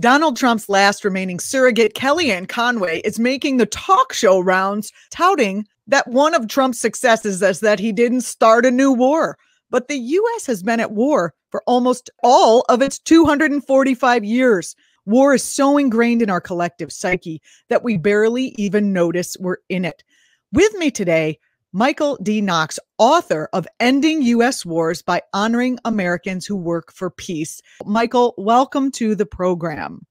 Donald Trump's last remaining surrogate, Kellyanne Conway, is making the talk show rounds, touting that one of Trump's successes is that he didn't start a new war. But the U.S. has been at war for almost all of its 245 years. War is so ingrained in our collective psyche that we barely even notice we're in it. With me today, Michael D. Knox, author of Ending U.S. Wars by Honoring Americans Who Work for Peace. Michael, welcome to the program.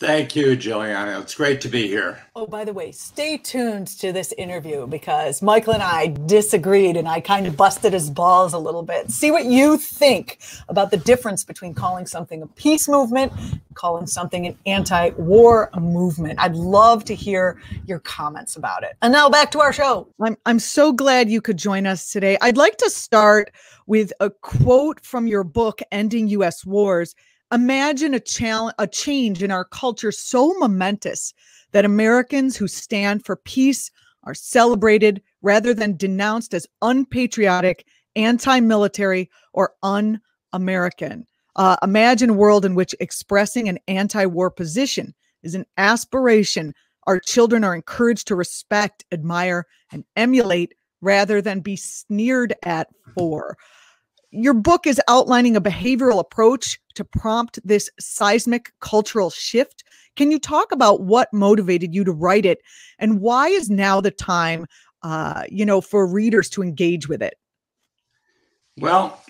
Thank you, Julianna. It's great to be here. Oh, by the way, stay tuned to this interview because Michael and I disagreed and I kind of busted his balls a little bit. See what you think about the difference between calling something a peace movement, calling something an anti war movement. I'd love to hear your comments about it. And now back to our show. I'm, I'm so glad you could join us today. I'd like to start with a quote from your book, Ending U.S. Wars Imagine a challenge, a change in our culture so momentous that Americans who stand for peace are celebrated rather than denounced as unpatriotic, anti-military, or un-American. Uh, imagine a world in which expressing an anti-war position is an aspiration our children are encouraged to respect, admire, and emulate rather than be sneered at for your book is outlining a behavioral approach to prompt this seismic cultural shift. Can you talk about what motivated you to write it and why is now the time, uh, you know, for readers to engage with it? Well,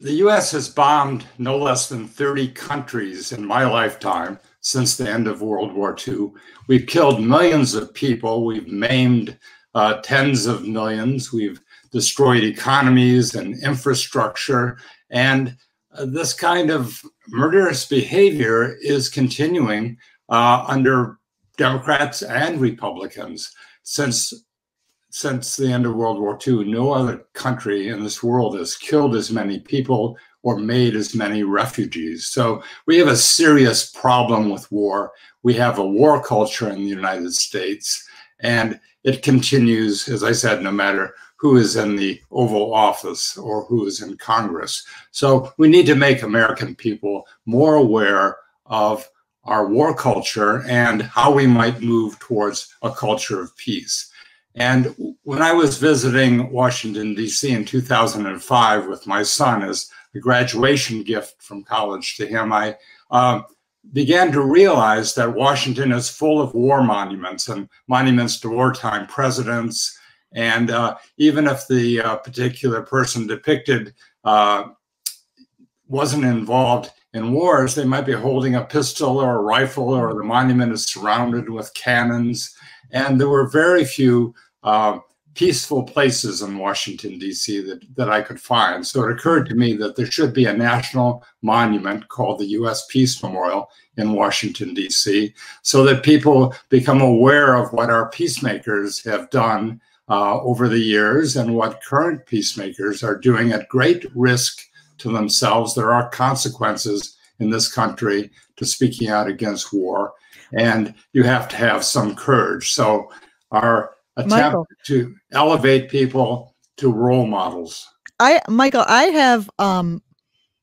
the U.S. has bombed no less than 30 countries in my lifetime since the end of World War II. We've killed millions of people. We've maimed uh, tens of millions. We've destroyed economies and infrastructure. And uh, this kind of murderous behavior is continuing uh, under Democrats and Republicans since since the end of World War II. No other country in this world has killed as many people or made as many refugees. So we have a serious problem with war. We have a war culture in the United States, and it continues, as I said, no matter who is in the Oval Office or who is in Congress. So we need to make American people more aware of our war culture and how we might move towards a culture of peace. And when I was visiting Washington, D.C. in 2005 with my son as a graduation gift from college to him, I uh, began to realize that Washington is full of war monuments and monuments to wartime presidents and uh, even if the uh, particular person depicted uh, wasn't involved in wars, they might be holding a pistol or a rifle, or the monument is surrounded with cannons. And there were very few uh, peaceful places in Washington, D.C. That, that I could find. So it occurred to me that there should be a national monument called the U.S. Peace Memorial in Washington, D.C., so that people become aware of what our peacemakers have done uh, over the years and what current peacemakers are doing at great risk to themselves. There are consequences in this country to speaking out against war, and you have to have some courage. So, our attempt Michael. to elevate people to role models. I, Michael, I have, um,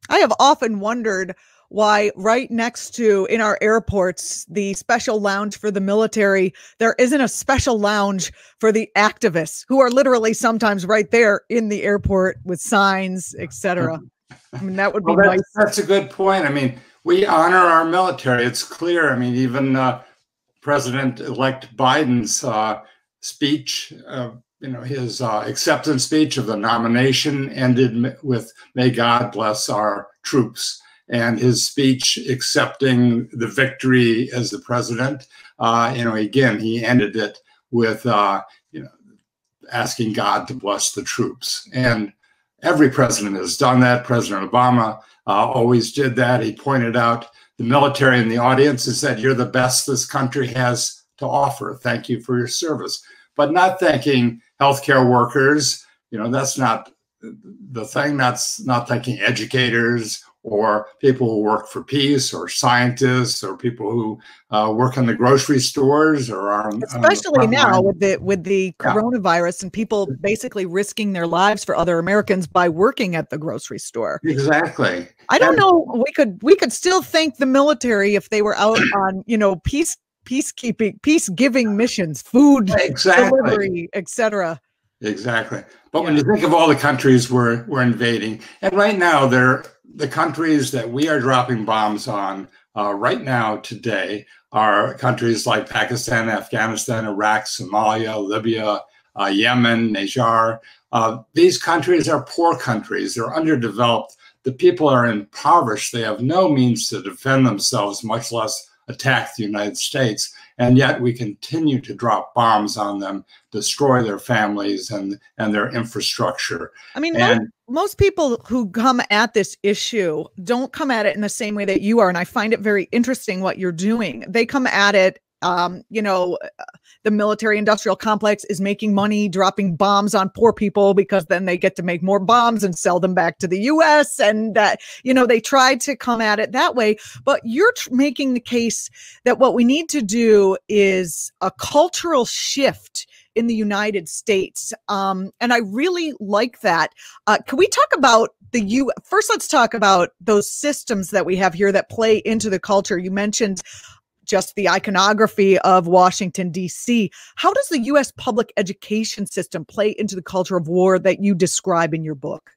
I have often wondered why right next to in our airports the special lounge for the military there isn't a special lounge for the activists who are literally sometimes right there in the airport with signs etc i mean that would be well, nice. that's a good point. I mean we honor our military. It's clear. I mean even uh, president-elect biden's uh, speech uh, you know his uh, acceptance speech of the nomination ended with may god bless our troops and his speech accepting the victory as the president. Uh, you know, again, he ended it with uh, you know asking God to bless the troops. And every president has done that. President Obama uh, always did that. He pointed out the military in the audience and said, "You're the best this country has to offer. Thank you for your service." But not thanking healthcare workers. You know, that's not the thing. That's not thanking educators or people who work for peace or scientists or people who uh, work in the grocery stores or are especially now with the with the coronavirus and people basically risking their lives for other Americans by working at the grocery store. Exactly. I don't and, know. We could we could still thank the military if they were out on you know peace peacekeeping peace giving missions, food exactly. delivery, etc. Exactly. But yeah. when you think of all the countries we're we're invading, and right now they're the countries that we are dropping bombs on uh, right now today are countries like Pakistan, Afghanistan, Iraq, Somalia, Libya, uh, Yemen, Niger. Uh, these countries are poor countries. They're underdeveloped. The people are impoverished. They have no means to defend themselves, much less attack the United States. And yet we continue to drop bombs on them, destroy their families and, and their infrastructure. I mean, and, most, most people who come at this issue don't come at it in the same way that you are. And I find it very interesting what you're doing. They come at it um, you know, the military industrial complex is making money dropping bombs on poor people because then they get to make more bombs and sell them back to the US. And, uh, you know, they tried to come at it that way. But you're making the case that what we need to do is a cultural shift in the United States. Um, and I really like that. Uh, can we talk about the U? First, let's talk about those systems that we have here that play into the culture. You mentioned just the iconography of Washington, D.C. How does the U.S. public education system play into the culture of war that you describe in your book?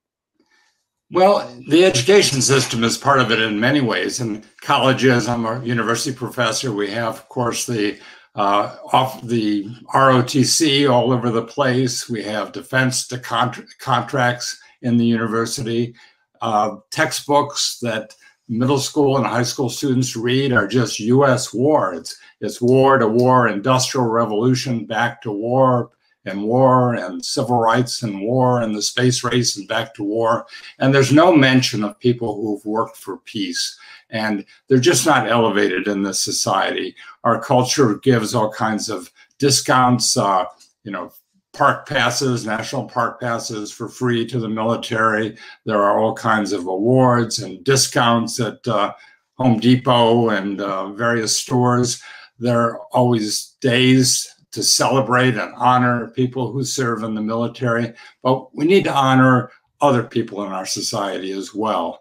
Well, the education system is part of it in many ways. In colleges, I'm a university professor. We have, of course, the uh, off the ROTC all over the place. We have defense to contra- contracts in the university, uh, textbooks that middle school and high school students read are just U.S. war. It's, it's war to war, industrial revolution, back to war, and war, and civil rights and war, and the space race and back to war. And there's no mention of people who've worked for peace. And they're just not elevated in this society. Our culture gives all kinds of discounts, uh, you know, park passes, national park passes for free to the military. There are all kinds of awards and discounts at uh, Home Depot and uh, various stores. There are always days to celebrate and honor people who serve in the military, but we need to honor other people in our society as well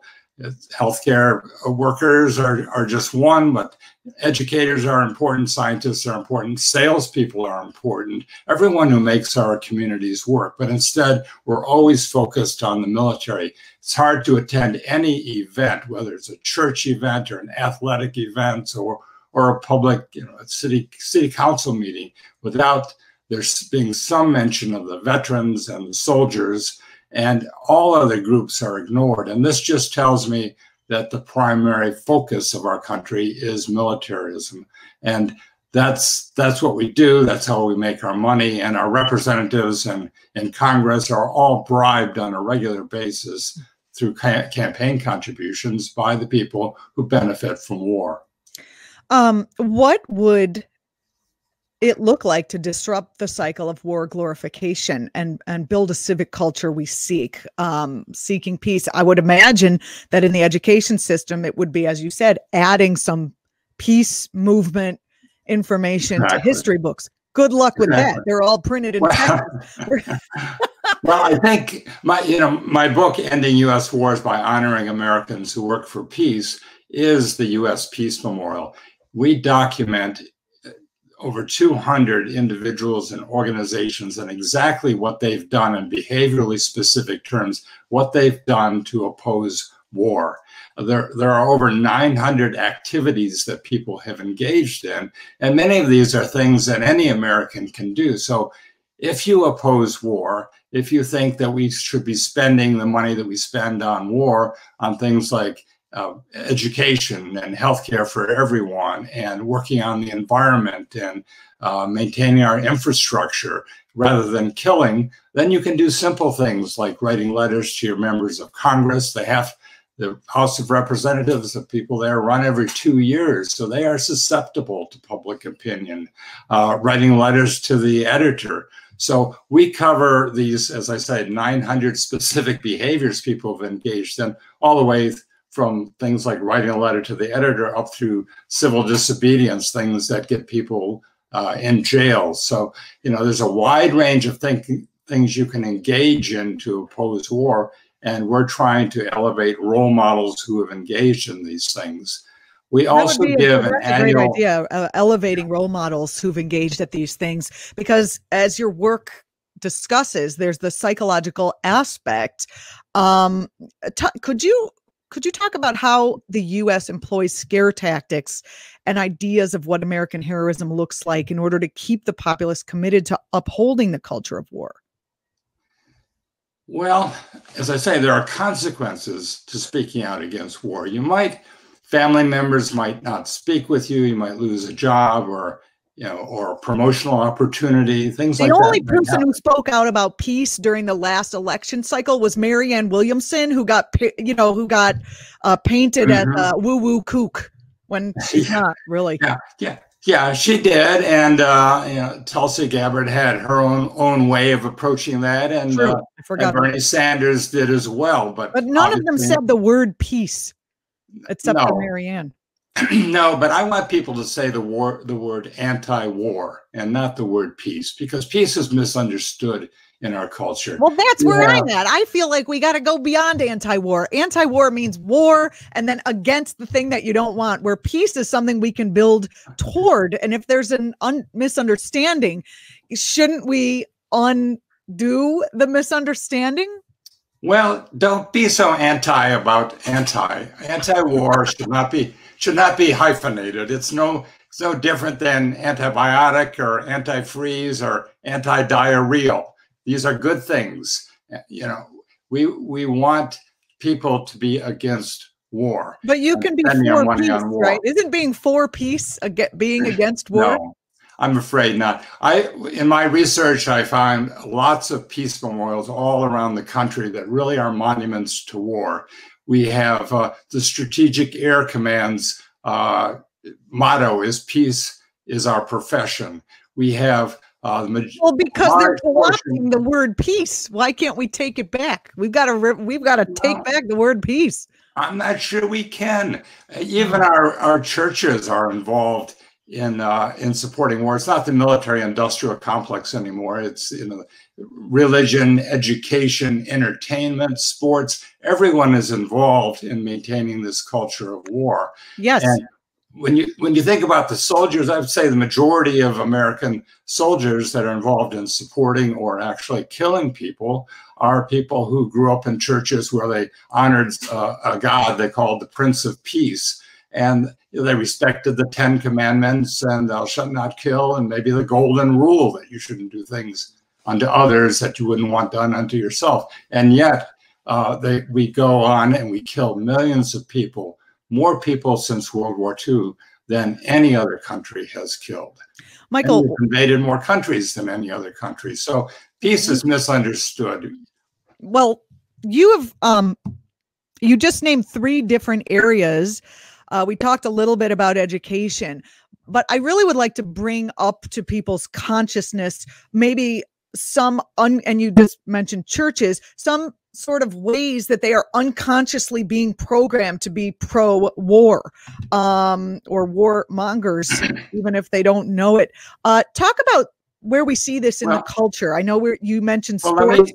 healthcare workers are, are just one, but educators are important, scientists are important, salespeople are important, everyone who makes our communities work. But instead, we're always focused on the military. It's hard to attend any event, whether it's a church event or an athletic event or or a public, you know, a city city council meeting without there being some mention of the veterans and the soldiers and all other groups are ignored. And this just tells me that the primary focus of our country is militarism. And that's that's what we do. That's how we make our money. And our representatives and in Congress are all bribed on a regular basis through ca campaign contributions by the people who benefit from war. Um, what would it look like to disrupt the cycle of war glorification and and build a civic culture we seek um, seeking peace. I would imagine that in the education system it would be as you said adding some peace movement information exactly. to history books. Good luck with exactly. that they're all printed in well, well i think my you know my book ending us wars by honoring americans who work for peace is the us peace memorial. We document over 200 individuals and organizations and exactly what they've done in behaviorally specific terms, what they've done to oppose war. There, there are over 900 activities that people have engaged in, and many of these are things that any American can do. So if you oppose war, if you think that we should be spending the money that we spend on war on things like uh, education and healthcare for everyone and working on the environment and uh, maintaining our infrastructure rather than killing, then you can do simple things like writing letters to your members of Congress. They have the House of Representatives, the people there run every two years, so they are susceptible to public opinion. Uh, writing letters to the editor. So we cover these, as I said, 900 specific behaviors people have engaged in, all the way from things like writing a letter to the editor up through civil disobedience, things that get people uh, in jail. So, you know, there's a wide range of thinking, things you can engage in to oppose war. And we're trying to elevate role models who have engaged in these things. We that also give a, an annual. great idea, uh, elevating role models who've engaged at these things, because as your work discusses, there's the psychological aspect. Um, t- could you could you talk about how the U.S. employs scare tactics and ideas of what American heroism looks like in order to keep the populace committed to upholding the culture of war? Well, as I say, there are consequences to speaking out against war. You might, family members might not speak with you, you might lose a job or you know, or a promotional opportunity, things the like that. The only person who spoke out about peace during the last election cycle was Marianne Williamson, who got, you know, who got uh, painted mm-hmm. as uh, woo woo kook when she's yeah. not really. Yeah, yeah, yeah, she did, and uh, you know, Tulsi Gabbard had her own own way of approaching that, and, uh, and Bernie Sanders did as well. But but none of them said the word peace, except no. for Marianne. no, but I want people to say the war, the word anti-war, and not the word peace, because peace is misunderstood in our culture. Well, that's where yeah. I'm at. I feel like we got to go beyond anti-war. Anti-war means war, and then against the thing that you don't want. Where peace is something we can build toward, and if there's an un- misunderstanding, shouldn't we undo the misunderstanding? Well, don't be so anti about anti. Anti-war should not be should not be hyphenated. It's no it's no different than antibiotic or antifreeze or anti-diarrheal. These are good things. Uh, you know, we we want people to be against war. But you can be for peace, right? Isn't being for peace being against war? No, I'm afraid not. I in my research I find lots of peace memorials all around the country that really are monuments to war. We have uh, the Strategic Air Command's uh, motto is peace is our profession. We have uh, well, because they're co-opting the word peace. Why can't we take it back? We've got to we've got to take back the word peace. I'm not sure we can. Even our our churches are involved in uh, in supporting war. It's not the military industrial complex anymore. It's you know religion, education, entertainment, sports. Everyone is involved in maintaining this culture of war. Yes. And when you when you think about the soldiers, I would say the majority of American soldiers that are involved in supporting or actually killing people are people who grew up in churches where they honored uh, a God they called the Prince of Peace and they respected the Ten Commandments and thou shalt not kill, and maybe the golden rule that you shouldn't do things unto others that you wouldn't want done unto yourself. And yet, uh, they, we go on and we kill millions of people, more people since World War II than any other country has killed. Michael invaded more countries than any other country. So peace is misunderstood. Well, you have um, you just named three different areas uh, we talked a little bit about education, but I really would like to bring up to people's consciousness maybe some un and you just mentioned churches some sort of ways that they are unconsciously being programmed to be pro war um, or war mongers even if they don't know it. Uh, talk about where we see this in well, the culture. I know where you mentioned sports well, me,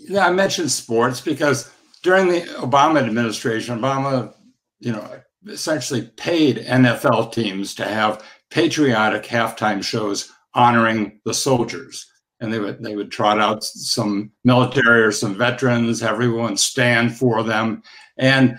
yeah i mentioned sports because during the obama administration obama you know essentially paid NFL teams to have patriotic halftime shows honoring the soldiers. And they would they would trot out some military or some veterans, everyone stand for them. And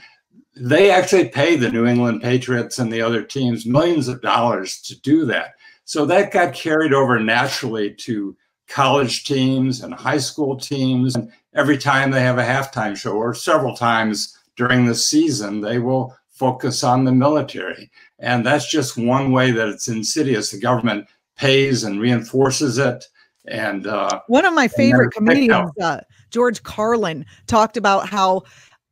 they actually pay the New England Patriots and the other teams millions of dollars to do that. So that got carried over naturally to college teams and high school teams. And every time they have a halftime show, or several times during the season, they will focus on the military. And that's just one way that it's insidious. The government pays and reinforces it. And uh, one of my favorite comedians, uh, George Carlin, talked about how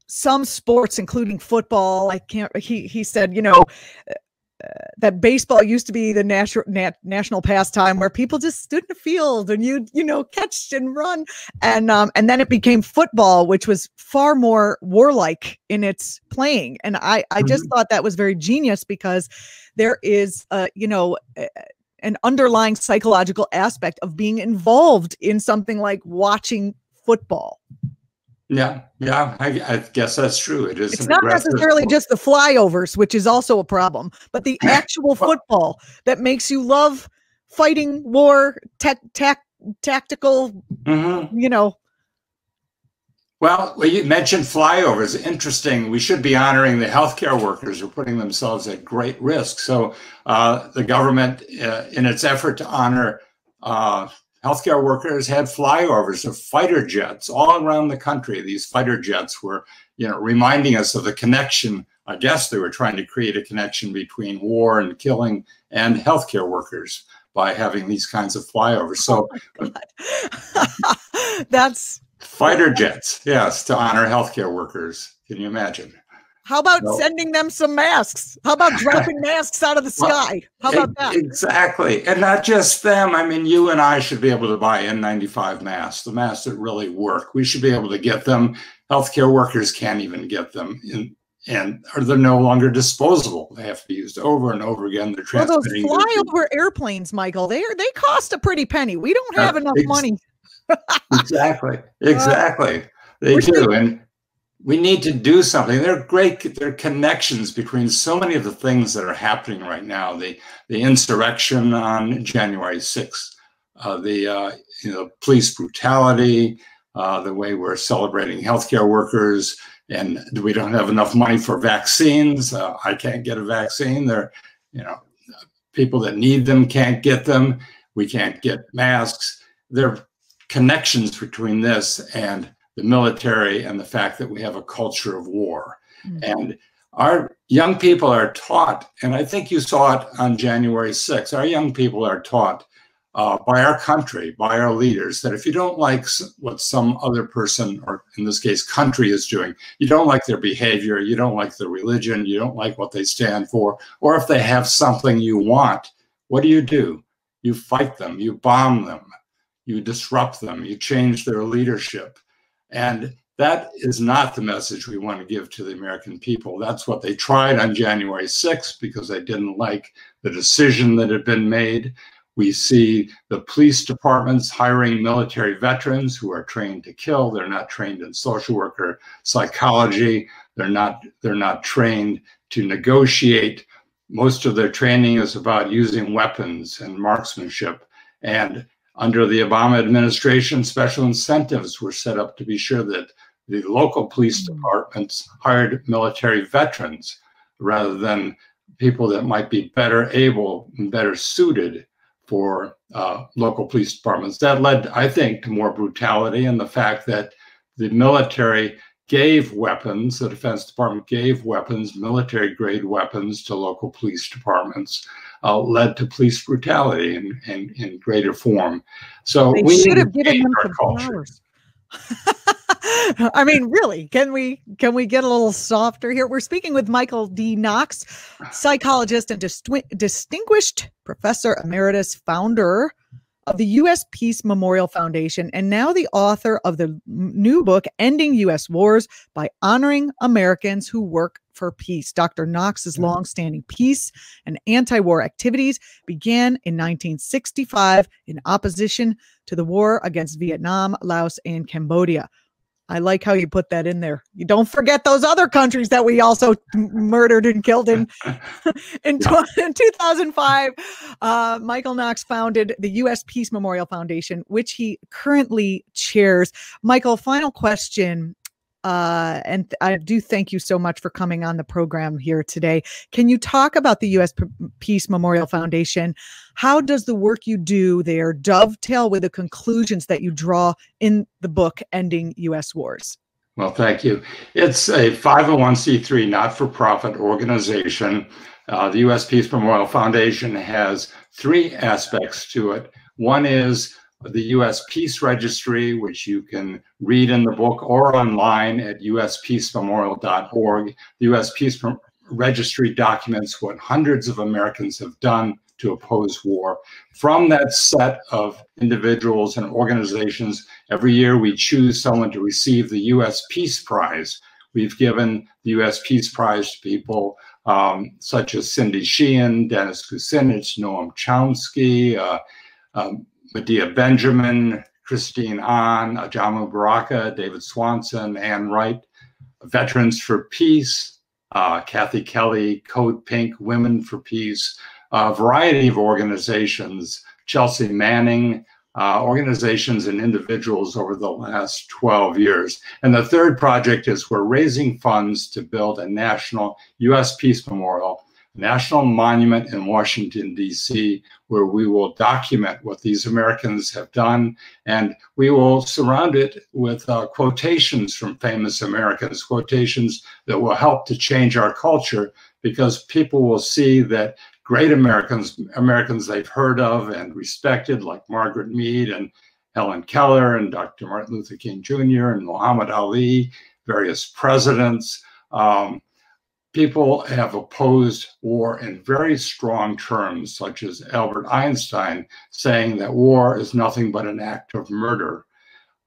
some sports, including football, I can't. He he said, you know, that baseball used to be the national nat- national pastime where people just stood in the field and you you know catch and run. And um and then it became football which was far more warlike in its playing. And i i just mm-hmm. thought that was very genius because there is uh you know an underlying psychological aspect of being involved in something like watching football yeah, yeah, I, I, guess that's true. It is. It's not necessarily sport. just the flyovers, which is also a problem, but the actual football that makes you love fighting war, tech, tech, tactical. Mm-hmm. You know. Well, you mentioned flyovers. Interesting. We should be honoring the healthcare workers who are putting themselves at great risk. So uh, the government, uh, in its effort to honor uh, healthcare workers had flyovers of fighter jets all around the country. These fighter jets were, you know, reminding us of the connection. I guess they were trying to create a connection between war and killing and healthcare workers by having these kinds of flyovers. So oh that's fighter jets, yes, to honor healthcare workers. Can you imagine? How about no. sending them some masks? How about dropping masks out of the sky? How about that? Exactly. And not just them. I mean, you and I should be able to buy N95 masks, the masks that really work. We should be able to get them. Healthcare workers can't even get them. In, and or they're no longer disposable. They have to be used over and over again. They're transmitting. Well, those flyover airplanes, Michael, they are, they cost a pretty penny. We don't have uh, enough ex- money. exactly. Exactly. Uh, they do. And we need to do something. There are great there are connections between so many of the things that are happening right now. The the insurrection on January 6th, uh, the uh, you know police brutality, uh, the way we're celebrating healthcare workers, and we don't have enough money for vaccines. Uh, I can't get a vaccine. There, you know, people that need them can't get them. We can't get masks. There are connections between this and the military and the fact that we have a culture of war. Mm-hmm. And our young people are taught, and I think you saw it on January 6th, our young people are taught uh, by our country, by our leaders, that if you don't like what some other person, or in this case, country, is doing, you don't like their behavior, you don't like their religion, you don't like what they stand for, or if they have something you want, what do you do? You fight them, you bomb them, you disrupt them, you change their leadership. And that is not the message we want to give to the American people. That's what they tried on January 6th because they didn't like the decision that had been made. We see the police departments hiring military veterans who are trained to kill. They're not trained in social work or psychology. They're not, they're not trained to negotiate. Most of their training is about using weapons and marksmanship. And under the Obama administration, special incentives were set up to be sure that the local police hmm. departments hired military veterans rather than people that might be better able and better suited for uh, local police departments. That led, I think, to more brutality and the fact that the military gave weapons, the Defense Department gave weapons, military grade weapons to local police departments uh, led to police brutality in, in, in greater form. So they we should have given them some flowers. I mean, really, can we can we get a little softer here? We're speaking with Michael D. Knox, psychologist and distinguished professor emeritus, founder of the U.S. Peace Memorial Foundation, and now the author of the new book, Ending U.S. Wars by Honoring Americans Who Work for Peace. Dr. Knox's mm-hmm. longstanding peace and anti war activities began in 1965 in opposition to the war against Vietnam, Laos, and Cambodia. I like how you put that in there. You don't forget those other countries that we also murdered and killed in. in, in 2005, uh, Michael Knox founded the U.S. Peace Memorial Foundation, which he currently chairs. Michael, final question. Uh, and I do thank you so much for coming on the program here today. Can you talk about the U.S. P- Peace Memorial Foundation? How does the work you do there dovetail with the conclusions that you draw in the book, Ending U.S. Wars? Well, thank you. It's a 501c3 not for profit organization. Uh, the U.S. Peace Memorial Foundation has three aspects to it. One is the U.S. Peace Registry, which you can read in the book or online at uspeacememorial.org. The U.S. Peace registry documents what hundreds of Americans have done to oppose war. From that set of individuals and organizations, every year we choose someone to receive the U.S. Peace Prize. We've given the U.S. Peace Prize to people um, such as Cindy Sheehan, Dennis Kucinich, Noam Chomsky, uh, um, Medea Benjamin, Christine Ahn, Ajamu Baraka, David Swanson, Ann Wright, Veterans for Peace, uh, Kathy Kelly, Code Pink, Women for Peace, a variety of organizations, Chelsea Manning, uh, organizations and individuals over the last 12 years. And the third project is we're raising funds to build a national U.S. Peace Memorial, national monument in Washington, D.C., where we will document what these Americans have done. And we will surround it with uh, quotations from famous Americans, quotations that will help to change our culture because people will see that great Americans, Americans they've heard of and respected, like Margaret Mead and Helen Keller and Dr. Martin Luther King Jr. and Muhammad Ali, various presidents. Um, people have opposed war in very strong terms, such as Albert Einstein saying that war is nothing but an act of murder.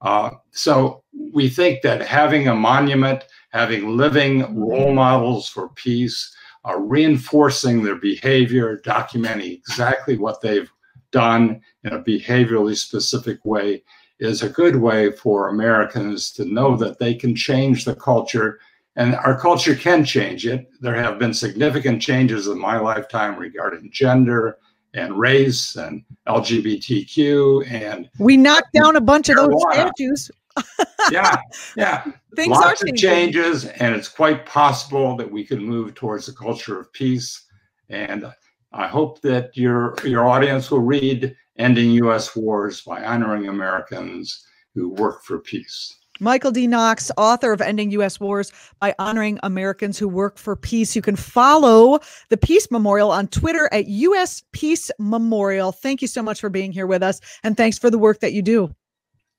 Uh, so we think that having a monument, having living role models for peace, are reinforcing their behavior, documenting exactly what they've done in a behaviorally specific way is a good way for Americans to know that they can change the culture and our culture can change it. There have been significant changes in my lifetime regarding gender and race and LGBTQ and we knocked down a bunch marijuana. of those statues yeah, yeah. Things Lots of changes, and it's quite possible that we can move towards a culture of peace. And I hope that your your audience will read "Ending U.S. Wars" by honoring Americans who work for peace. Michael D. Knox, author of Ending U.S. Wars by Honoring Americans Who Work for Peace. You can follow the Peace Memorial on Twitter at U.S. Peace Memorial. Thank you so much for being here with us, and thanks for the work that you do.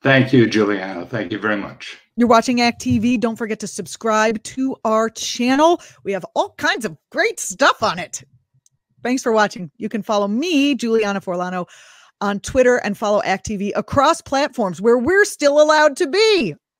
Thank you, Julianna. Thank you very much. You're watching ACT TV. Don't forget to subscribe to our channel. We have all kinds of great stuff on it. Thanks for watching. You can follow me, Julianna Forlano, on Twitter and follow ACT TV across platforms where we're still allowed to be.